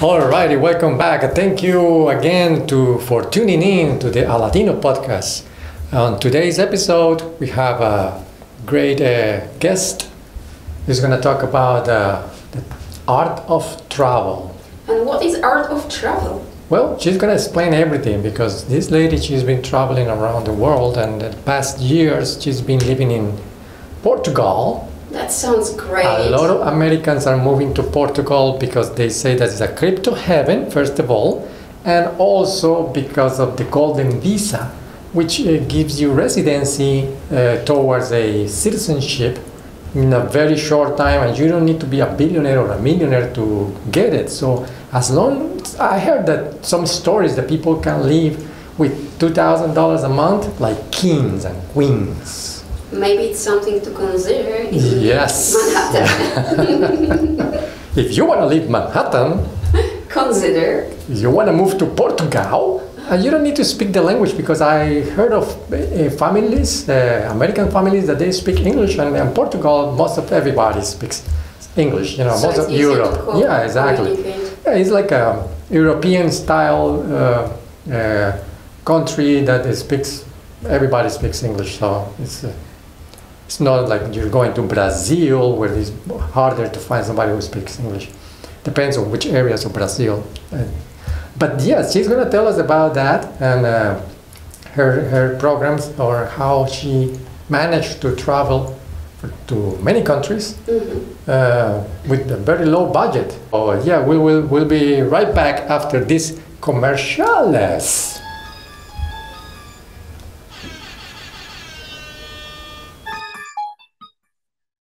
Alrighty, welcome back. Thank you again to for tuning in to the Aladino podcast. On today's episode, we have a great uh, guest. who's going to talk about uh, the art of travel. And what is art of travel? Well, she's going to explain everything because this lady, she's been traveling around the world, and the past years, she's been living in Portugal. That sounds great. A lot of Americans are moving to Portugal because they say that it's a crypto heaven, first of all, and also because of the golden visa, which uh, gives you residency uh, towards a citizenship in a very short time, and you don't need to be a billionaire or a millionaire to get it. So, as long I heard that some stories that people can live with two thousand dollars a month, like kings and queens. Maybe it's something to consider in Yes. Manhattan. if you want to leave Manhattan, consider. you want to move to Portugal, uh, you don't need to speak the language because I heard of uh, families, uh, American families, that they speak English, and in Portugal, most of everybody speaks English. You know, So most of Europe. yeah, exactly. Yeah, it's like a European style uh, uh, country that speaks. Everybody speaks English, so it's. It's not like you're going to Brazil where it's harder to find somebody who speaks English. Depends on which areas of Brazil. But yes, she's going to tell us about that and uh, her, her programs or how she managed to travel to many countries uh, with a very low budget. Oh yeah, we will we'll be right back after this commerciales.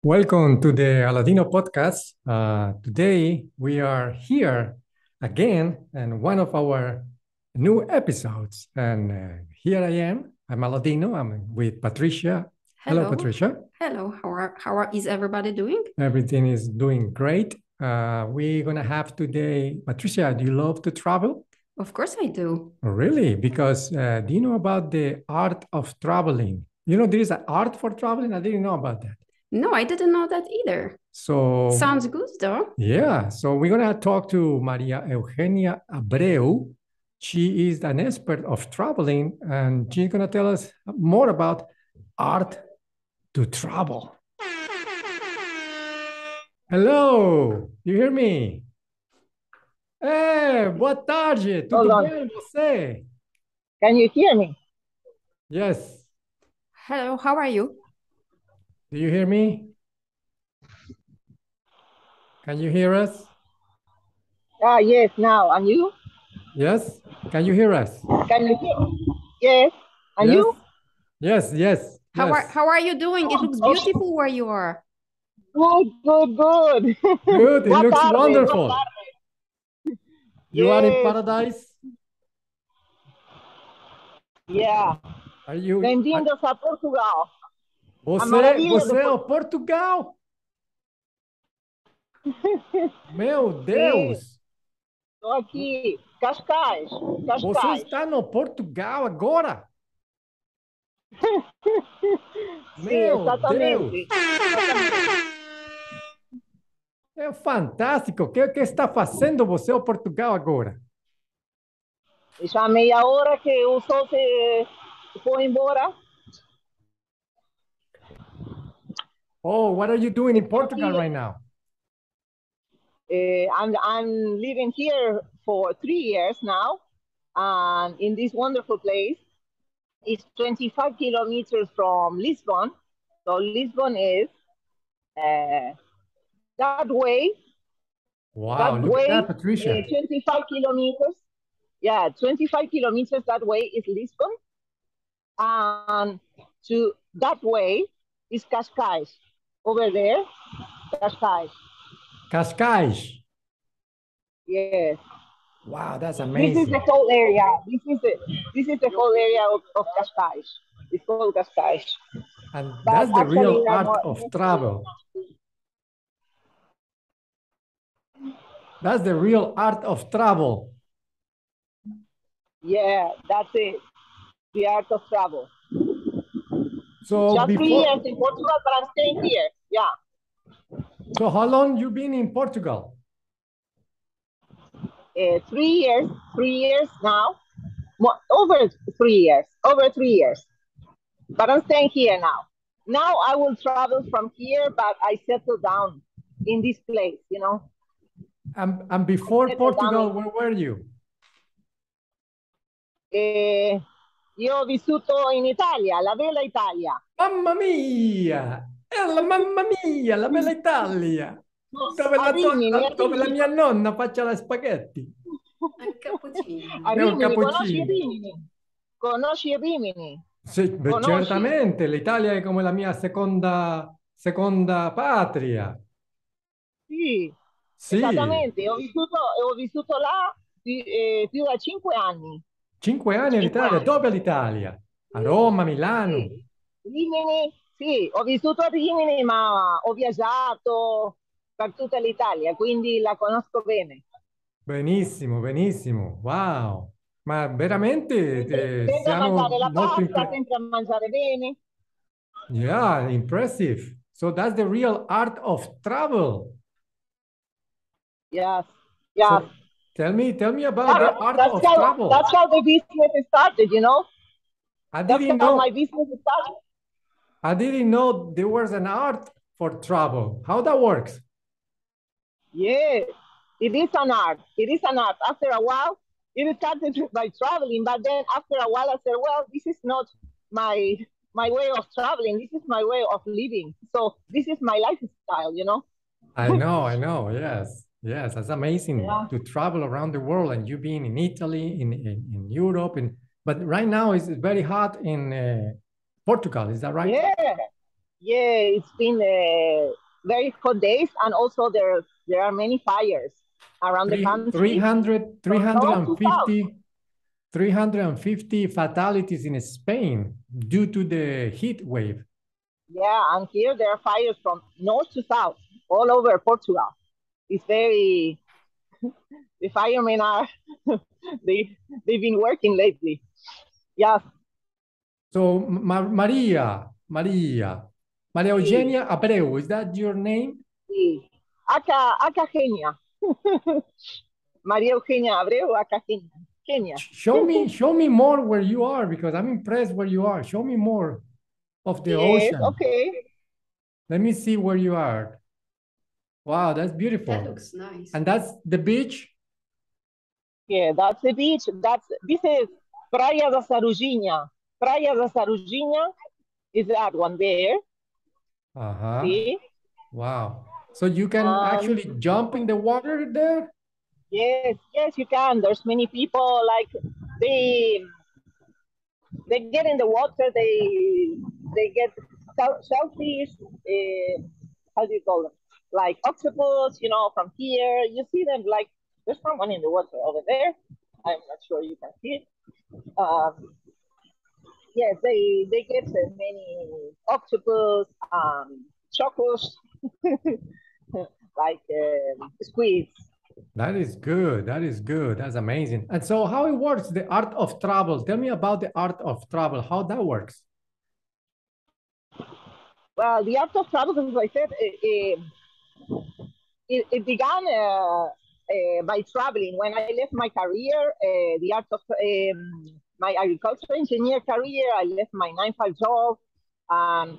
Welcome to the Aladino podcast. Uh, today we are here again and one of our new episodes. And uh, here I am. I'm Aladino. I'm with Patricia. Hello, Hello. Patricia. Hello, how, are, how are, is everybody doing? Everything is doing great. Uh, we're gonna have today. Patricia, do you love to travel? Of course I do. Really? Because uh, do you know about the art of traveling? You know there is an art for traveling. I didn't know about that. No, I didn't know that either. So Sounds good though. Yeah, so we're gonna talk to Maria Eugenia Abreu. She is an expert of traveling, and she's gonna tell us more about art to travel. Hello, you hear me? Hey, boa tarde, tudo Hold on. você? Can you hear me? Yes, Hello, how are you? Do you hear me? Can you hear us? Ah, yes, now. And you? Yes, can you hear us? Can you hear me? Yes. And yes? you? Yes, yes. How are how are you doing? It looks beautiful where you are. Good, good, good. Good, it looks tarde, wonderful. tarde. You are in paradise? Yeah. Are you? Bem-vindos a Portugal. Você, você é o Portugal? Meu Deus! Estou aqui. Cascais. Você Cascais. está no Portugal agora? Sim, Meu exatamente. Deus! É fantástico! O que, que está fazendo você ao Portugal agora? Já meia hora que o sol se foi embora. Oh, what are you doing in Portugal right now? Uh, I'm, I'm living here for three years now, and in this wonderful place. It's 25 kilometers from Lisbon. So Lisbon is uh, that way, Wow, that look way, at that, Patricia. uh, 25 kilometers. Yeah, 25 kilometers that way is Lisbon. And to that way is Cascais. Over there, Cascais. Cascais. Yes. Wow, that's amazing. This is the whole area. This is the this is the whole area of, of Cascais. It's called Cascais. And But that's the real art not- of travel. That's the real art of travel. Yeah, that's it. The art of travel. So Just three years in Portugal, but I'm staying here. Yeah. so how long you been in Portugal? uh, three years, three years now, more, over three years, over three years. But I'm staying here now. Now I will travel from here, but I settle down in this place, you know. And, and before down Portugal, where were you? Eh, io ho vissuto in Italia, la bella Italia. Mamma mia! È la mamma mia, la bella Italia! Dove la, Rimini, a dove la mia nonna faccia la spaghetti. Al cappuccino. A Rimini, conosci cappuccino. Rimini? Conosci Rimini? Sì, beh, Conosci? certamente, l'Italia è come la mia seconda, seconda patria. Sì, Sì, esattamente. Ho vissuto, ho vissuto là più, eh, più da cinque anni. Cinque anni all'Italia. anni. Dove all'Italia? A Roma, Milano. Sì. Rimini, sì, ho vissuto a Rimini, ma ho viaggiato per tutta l'Italia, quindi la conosco bene. Benissimo, benissimo. Wow. Ma veramente eh, Sempre a mangiare la pasta, impre- sempre a mangiare bene. Yeah, impressive. So that's the real art of travel. Yes, So yes. Tell me, tell me about the That- art that's of how, travel. that's how the business started, you know? I didn't how know, my business started. I didn't know there was an art for travel. How that works? Yeah, it is an art. It is an art. After a while, it started by traveling, but then after a while, I said, well, this is not my my way of traveling. This is my way of living. So this is my lifestyle, you know? I know, I know. Yes, yes. That's amazing Yeah. to travel around the world and you being in Italy, in, in, in Europe, and but right now it's very hot in uh, Portugal. Is that right? Yeah, yeah. It's been uh, very hot days, and also there there are many fires around the country. 300, From north to 350, 350 fatalities in Spain due to the heat wave. Yeah, and here there are fires from north to south, all over Portugal. It's very the firemen are they they've been working lately. Yes, So Ma- Maria, Maria, Maria Eugenia Abreu, is that your name? sí. Acá, acá Genia. María Eugenia Abreu, acá Genia. Genia. Show me, show me more where you are because I'm impressed where you are. Show me more of the Yes, ocean. okay. Let me see where you are. Wow, that's beautiful. That looks nice. And that's the beach? Yeah, that's the beach. That's this is Praia da Azarujinha. Praia da Azarujinha is that one there. Uh-huh. See? Wow. So you can Um, actually jump in the water there? Yes, yes, you can. There's many people like they they get in the water. They they get shell- shellfish. Uh, how do you call them? Like octopus. You know, from here you see them. Like there's someone in the water over there. I'm not sure you can see it. Um, yes, they they get uh, many octopus, um, chocos, like um, squids. That is good. That is good. That's amazing. And so how it works, the art of travel. Tell me about the art of travel, how that works. Well, the art of travel, as I said, it, it, it, it began uh, uh, by traveling. When I left my career, uh, the art of um, my agricultural engineer career, I left my nine-five job, um,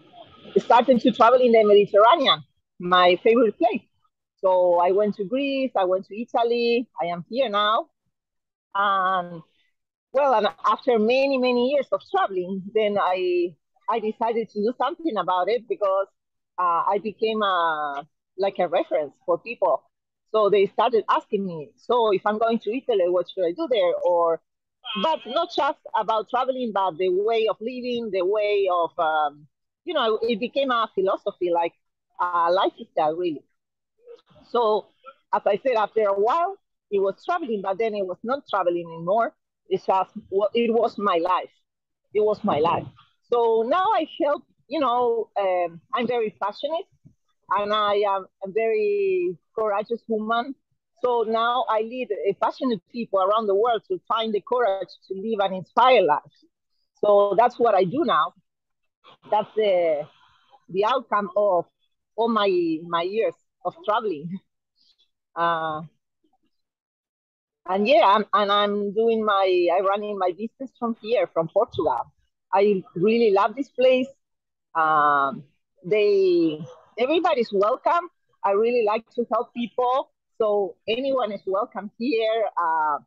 started to travel in the Mediterranean, my favorite place. So I went to Greece, I went to Italy, I am here now. And well, and after many, many years of traveling, then I I decided to do something about it because uh, I became a like a reference for people. So they started asking me, so if I'm going to Italy, what should I do there? Or, but not just about traveling, but the way of living, the way of, um, you know, it became a philosophy, like a lifestyle, really. So, as I said, after a while, it was traveling, but then it was not traveling anymore. It's just, it was my life. It was my life. So now I help, you know, um, I'm very passionate and I am a very courageous woman. So now I lead a passionate people around the world to find the courage to live an inspired life. So that's what I do now. That's the the outcome of all my my years of traveling. Uh, and yeah, I'm, and I'm doing my, I'm running my business from here, from Portugal. I really love this place. Um, they, everybody's welcome. I really like to help people. So anyone is welcome here. Uh,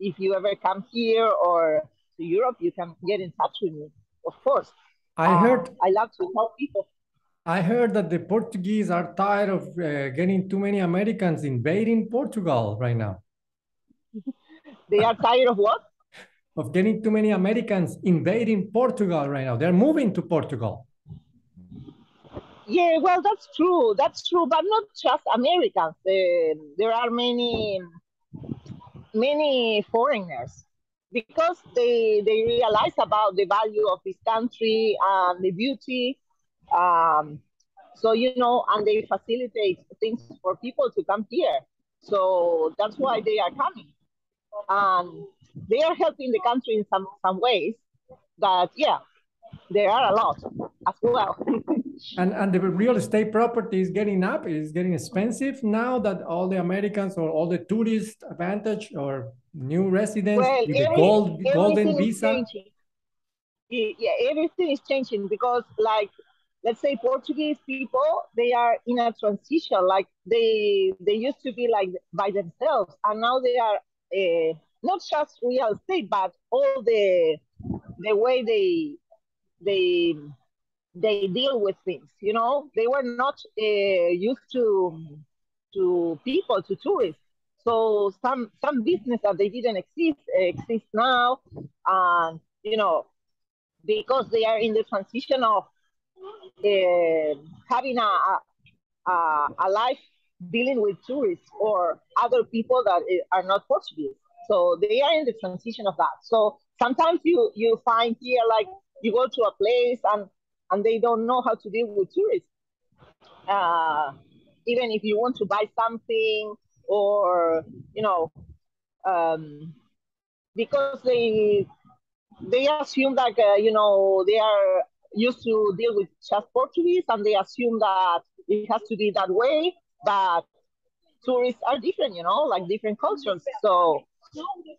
if you ever come here or to Europe, you can get in touch with me, of course. I uh, heard. I love to help people. I heard that the Portuguese are tired of uh, getting too many Americans invading Portugal right now. they are tired of what? Of getting too many Americans invading Portugal right now. They're moving to Portugal. Yeah, well, that's true. That's true, but not just Americans. Uh, there are many, many foreigners because they they realize about the value of this country and the beauty. Um, so you know, and they facilitate things for people to come here. So that's why they are coming, and they are helping the country in some some ways. But yeah, there are a lot as well. and and the real estate property is getting up is getting expensive now that all the americans or all the tourist advantage or new residents well, with every, the gold golden visa. yeah everything is changing because like let's say portuguese people they are in a transition like they they used to be like by themselves and now they are uh, not just real estate but all the the way they they they deal with things. You know, they were not uh, used to to people, to tourists. So some some business that they didn't exist exist now, and you know, because they are in the transition of uh, having a, a a life dealing with tourists or other people that are not Portuguese. So they are in the transition of that. So sometimes you you find here like you go to a place and and they don't know how to deal with tourists. Uh, even if you want to buy something or you know um, because they they assume that uh, you know they are used to deal with just Portuguese and they assume that it has to be that way but tourists are different you know like different cultures so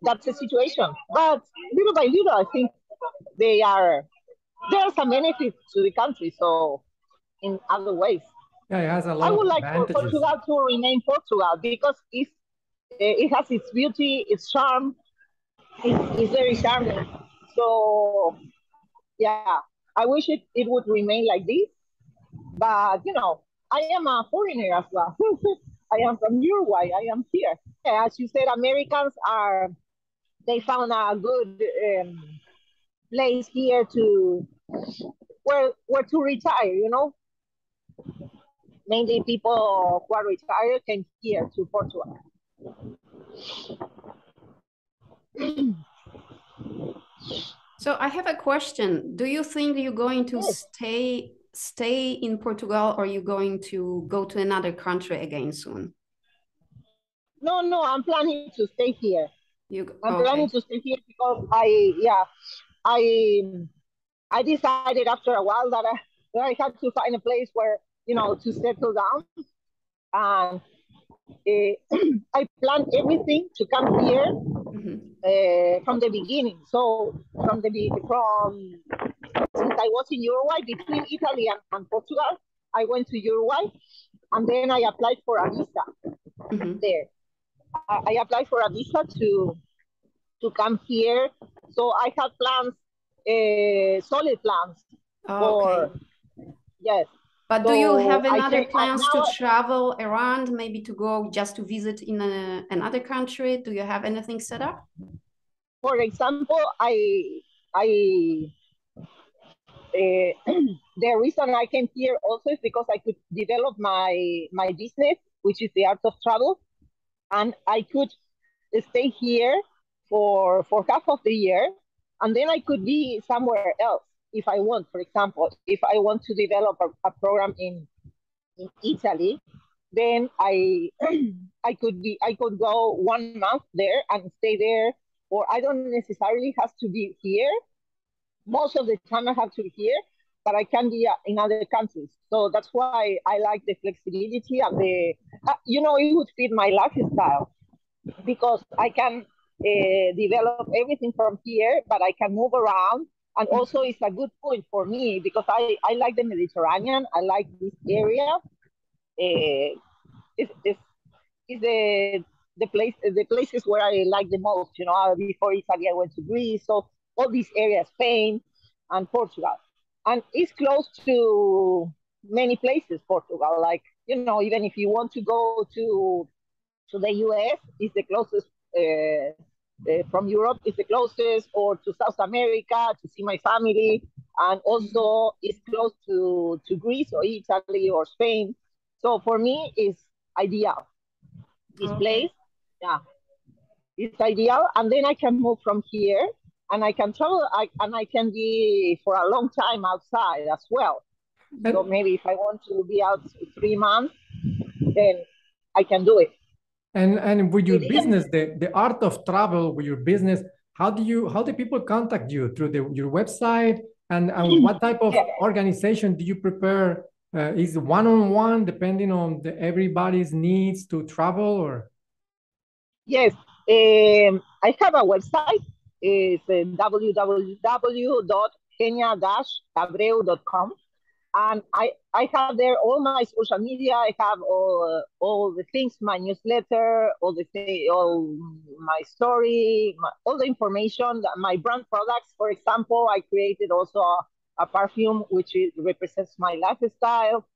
that's the situation but little by little I think they are there's some benefits to the country. So in other ways. Yeah, it has a lot. I would like for Portugal to remain Portugal because it's, eh, it has its beauty, its charm. It's, it's very charming. So yeah, I wish it, it would remain like this. But you know, I am a foreigner as well. I am from Uruguay. I am here. As you said, Americans are they found a good um, place here to where where to retire, you know. Mainly people who are retired came here to Portugal. so I have a question. Do you think you're going to yes. stay stay in Portugal or are you going to go to another country again soon? No, no, I'm planning to stay here. You, I'm okay. planning to stay here because I, yeah, I I decided after a while that I, that I had to find a place where you know to settle down, and uh, I planned everything to come here mm-hmm. uh, from the beginning. So from the from since I was in Uruguay between Italy and, and Portugal, I went to Uruguay, and then I applied for a visa mm-hmm. there. I, I applied for a visa to to come here. So I have plans, uh, solid plans oh, for, okay. yes. But so do you have another plans to travel around, maybe to go just to visit in a, another country? Do you have anything set up? For example, I, I, uh, the reason I came here also is because I could develop my my business, which is the art of travel, and I could stay here for for half of the year, and then I could be somewhere else if I want. For example, if I want to develop a, a program in in Italy, then I I could be I could go one month there and stay there, or I don't necessarily have to be here. Most of the time I have to be here, but I can be uh, in other countries. So that's why I like the flexibility and the uh, you know it would fit my lifestyle because I can uh, develop everything from here, but I can move around. And also, it's a good point for me because I, I like the Mediterranean. I like this area. Uh, it's, it's, it's the the place the places where I like the most. You know, before Italy, I went to Greece, so all these areas, Spain and Portugal, and it's close to many places. Portugal, like you know, even if you want to go to to the US, it's the closest. Uh, uh, from Europe is the closest, or to South America to see my family, and also it's close to, to Greece or Italy or Spain. So for me, it's ideal. This okay. place yeah it's ideal and then i can move from here and i can travel I, and i can be for a long time outside as well and, so maybe if i want to be out three months then i can do it and and with your business the, the art of travel with your business how do you how do people contact you? Through the, your website? And, and what type of organization do you prepare? Uh, is one-on-one depending on the, everybody's needs to travel or? Yes, um, I have a website. It's uh, www.genia-abreu.com. And I, I have there all my social media. I have all, uh, all the things, my newsletter, all the all my story, my, all the information, my brand products. For example, I created also a, a perfume which is, represents my lifestyle.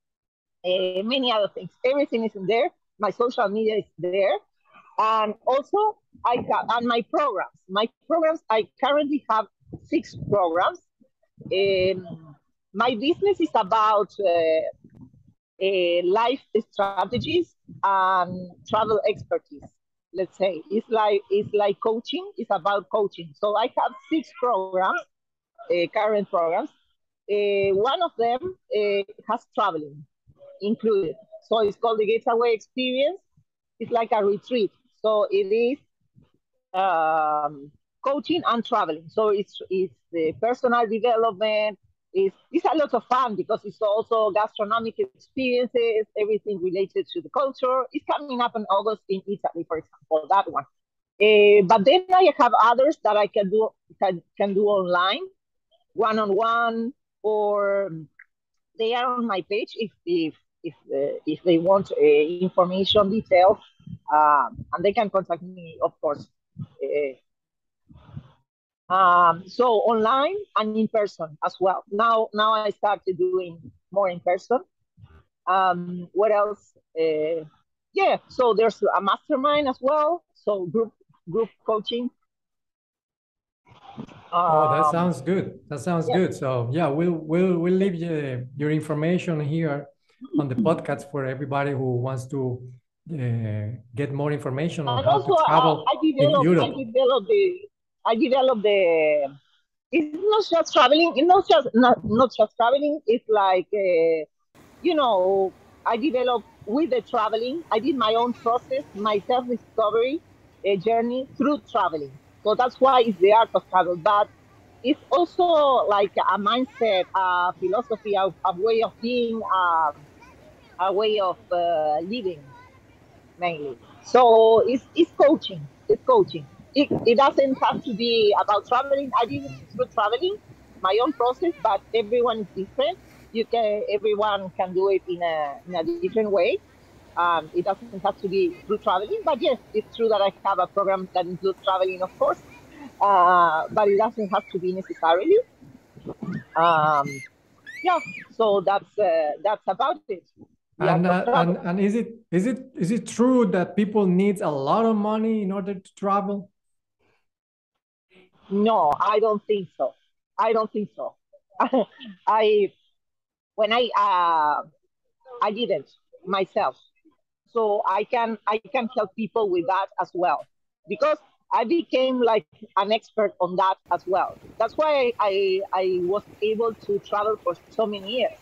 Uh, many other things. Everything is in there. My social media is there. And also, I have and my programs. My programs, I currently have six programs. Um, my business is about uh, uh, life strategies and travel expertise. Let's say it's like it's like coaching. It's about coaching. So I have six programs, uh, current programs. Uh, one of them uh, has traveling included. So it's called the Getaway Experience. It's like a retreat so it is um, coaching and traveling. So it's it's the personal development. It's, it's a lot of fun because it's also gastronomic experiences, everything related to the culture. It's coming up in August in Italy, for example, that one. Uh, but then I have others that I can do can, can do online, one on one, or they are on my page if if if uh, if they want uh, information details um, and they can contact me, of course. Um, so online and in person as well. Now, now I started doing more in person. Um, what else? Uh, yeah, so there's a mastermind as well. So group group coaching. oh, that um, sounds good. That sounds yeah. good. So yeah, we'll we'll we'll leave you, your information here on the podcast for everybody who wants to uh, get more information on and how also, to travel I, I developed, in Europe. I developed the, I developed the, it's not just traveling, it's not just, not, not just traveling, it's like, uh, you know, I developed with the traveling, I did my own process, my self-discovery uh, journey through traveling. So that's why it's the art of travel. But it's also like a mindset, a philosophy, a, a way of being, uh, a way of uh, living mainly. So it's, it's coaching. It's coaching. It, it doesn't have to be about traveling. I did it through traveling, my own process, but everyone is different. You can everyone can do it in a in a different way. Um, it doesn't have to be through traveling, but yes, it's true that I have a program that includes traveling, of course, uh, but it doesn't have to be necessarily. Um, yeah, so that's uh, that's about it and, uh, and and is it is it is it true that people need a lot of money in order to travel? No, I don't think so. I don't think so. I when I uh, I didn't myself, so I can I can help people with that as well because I became like an expert on that as well. That's why I I was able to travel for so many years.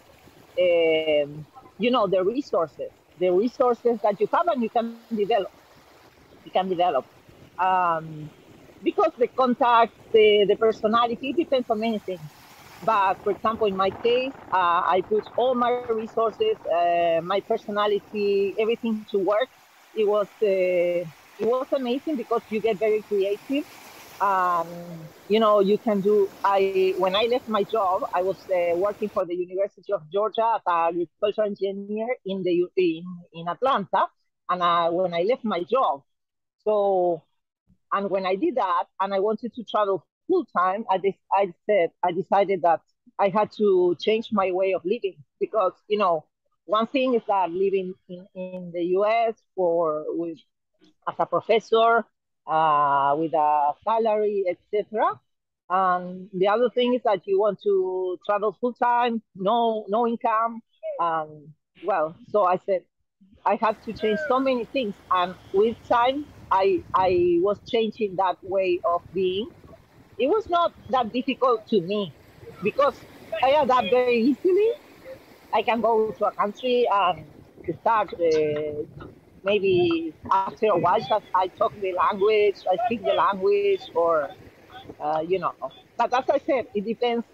Um, you know, the resources, the resources that you have and you can develop. You can develop. Um, because the contact, the, the personality depends on many things. But for example, in my case, uh, I put all my resources, uh, my personality, everything to work. It was uh, it was amazing because you get very creative. Um, you know, you can do. I when I left my job, I was uh, working for the University of Georgia as an agricultural engineer in the in, in Atlanta, and I, when I left my job, so and when I did that, and I wanted to travel full time, I, I said I decided that I had to change my way of living because you know one thing is that living in, in the US for with as a professor uh, with a salary, etc. And the other thing is that you want to travel full time, no no income. Um, well, so I said I had to change so many things, and with time, I I was changing that way of being. It was not that difficult to me because I adapt very easily. I can go to a country and start uh, maybe after a while I talk the language, I speak the language, or uh, you know. But as I said, it depends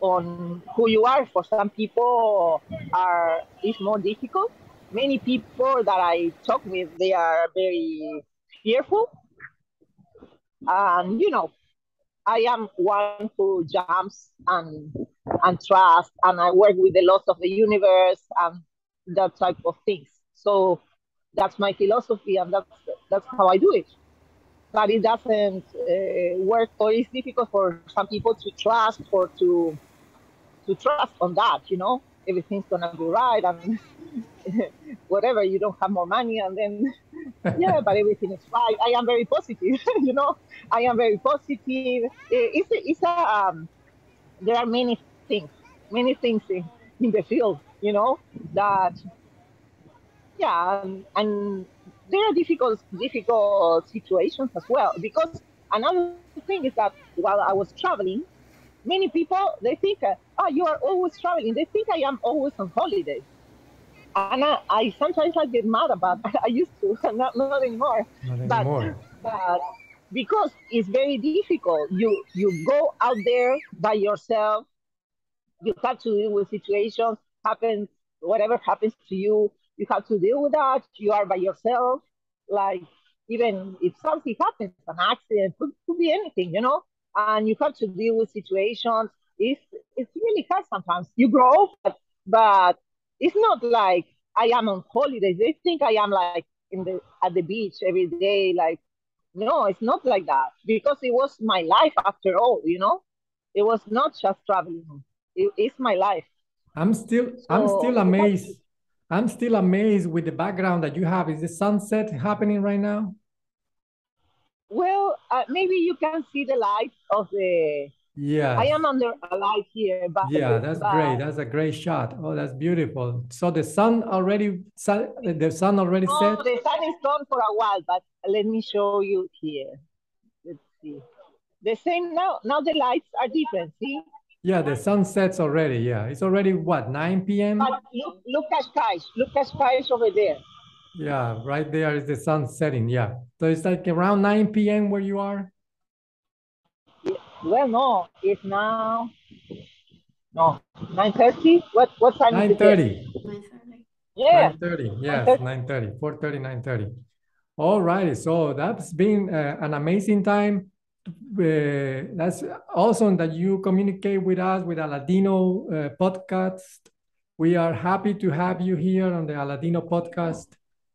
on who you are. For some people, are it's more difficult. Many people that I talk with, they are very fearful, and you know, I am one who jumps and and trust, and I work with the laws of the universe and that type of things. So that's my philosophy, and that's that's how I do it. But it doesn't uh, work, or it's difficult for some people to trust or to to trust on that. You know, everything's gonna be right, and whatever. You don't have more money, and then yeah, but everything is fine. I am very positive. you know, I am very positive. It's a, it's a um, there are many things, many things in, in the field. You know that yeah, and, and there are difficult difficult situations as well because another thing is that while I was traveling, many people they think, uh, "Oh, you are always traveling." They think I am always on holiday, and I, I sometimes I get mad about. I used to, not not anymore. Not but, anymore. But because it's very difficult, you you go out there by yourself. You have to deal with situations. Happens whatever happens to you you have to deal with that. You are by yourself. Like even if something happens, an accident could, could be anything, you know, and you have to deal with situations. It's it's really hard sometimes. You grow, but but it's not like I am on holidays. They think I am like in the at the beach every day. Like no, it's not like that because it was my life after all. You know, it was not just traveling. It, it's my life. I'm still so, I'm still amazed I'm still amazed with the background that you have. Is the sunset happening right now? Well, uh, maybe you can see the light of the. Yeah. I am under a light here, but yeah, that's but... great. That's a great shot. Oh, that's beautiful. So the sun already, the sun already no, set. the sun is gone for a while, but let me show you here. Let's see. The same now. Now the lights are different. See, yeah, the sun sets already. Yeah, it's already what 9 p.m. But look, look at skies. Look at skies over there. Yeah, right there is the sun setting. Yeah, so it's like around 9 p.m. where you are. Well, no, it's now no 9:30. What what time 9:30. Yeah. 9:30. Yes, 9:30. 4:30. 9:30. All righty. So that's been uh, an amazing time uh, that's awesome that you communicate with us with Aladino uh, podcast. We are happy to have you here on the Aladino podcast.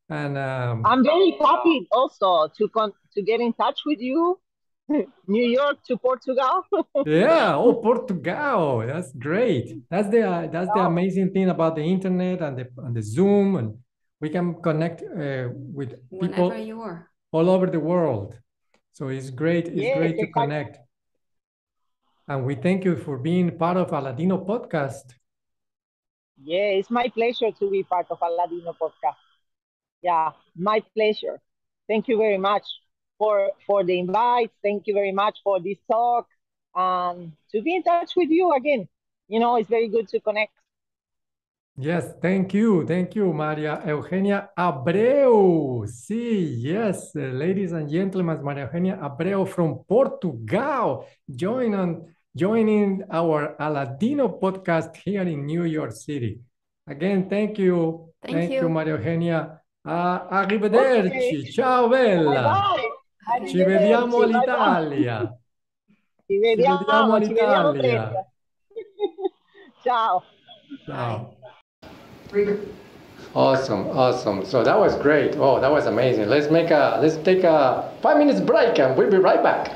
And um, I'm very happy also to con- to get in touch with you. New York to Portugal. yeah, oh Portugal, that's great. That's the uh, that's the amazing thing about the internet and the and the Zoom, and we can connect uh, with people you are. all over the world. So it's great. It's yes, great to exactly. connect. And we thank you for being part of Aladino podcast. Yeah, it's my pleasure to be part of Aladino podcast. Yeah, my pleasure. Thank you very much for for the invite. Thank you very much for this talk and to be in touch with you again. You know, it's very good to connect. Yes, thank you. Thank you, Maria Eugenia Abreu. See, yes, uh, ladies and gentlemen, Maria Eugenia Abreu from Portugal joining, joining our Aladino podcast here in New York City. Again, thank you. Thank, thank you. you, Maria Eugenia. Ah, arrivederci, Ok. ciao bella. Bye. Ci vediamo Arrivederci, bye bye. all'Italia. Ci vediamo, vediamo ci vediamo all'Italia. Ciao. Ciao. Awesome, awesome. So that was great. Oh, that was amazing. Let's make a let's take a five minutes break and we'll be right back.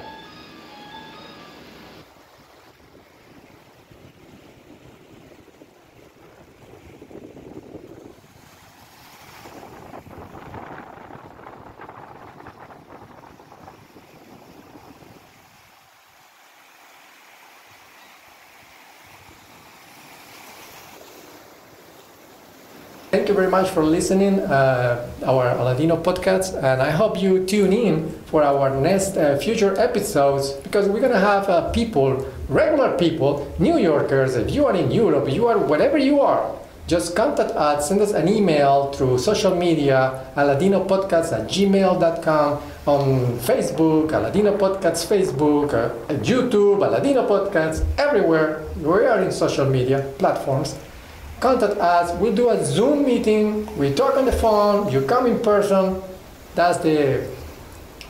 Very much for listening uh, our Aladino podcast, and I hope you tune in for our next uh, future episodes because we're gonna have uh, people, regular people, New Yorkers. If you are in Europe, you are wherever you are, just contact us, send us an email through social media, aladinopodcast at gmail.com, on Facebook, Aladino Podcasts Facebook, uh, YouTube, Aladino Podcasts, everywhere. We are in social media platforms contact us. We'll do a Zoom meeting. We talk on the phone. You come in person. That's the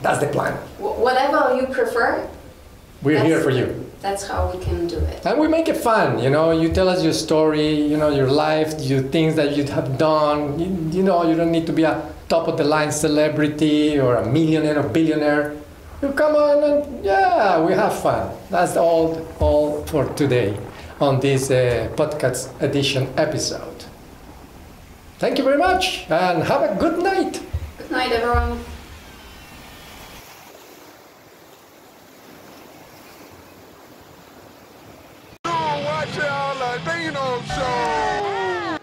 that's the plan. Whatever you prefer, We're here for you, that's how we can do it. and we make it fun. You know, you tell us your story. You know, your life, your things that you have done. You, you know, you don't need to be a top of the line celebrity or a millionaire or billionaire. You come on and yeah, we have fun. That's all all for today on this uh, podcast edition episode. Thank you very much and have a good night. Good night, everyone. Watch out, Ladino Show!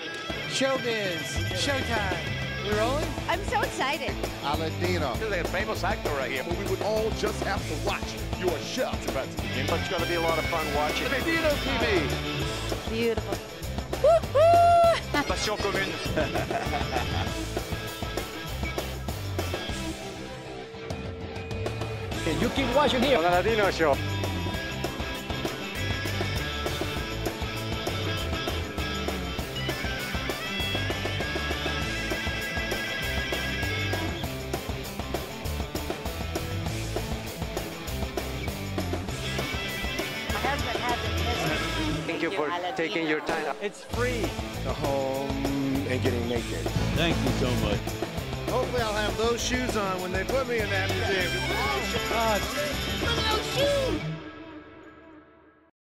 Showbiz, Showtime. We rolling? I'm so excited. Aladino. There's a famous actor right here. but We would all just have to watch your show. It's about to begin, but it's going to be a lot of fun watching. the Ladino TV. Beautiful. Passion commune. You keep watching here. On Aladino Show. Taking your time. It's free. The home and getting naked. Thank you so much. Hopefully I'll have those shoes on when they put me in that museum. Uh, Look at those shoes.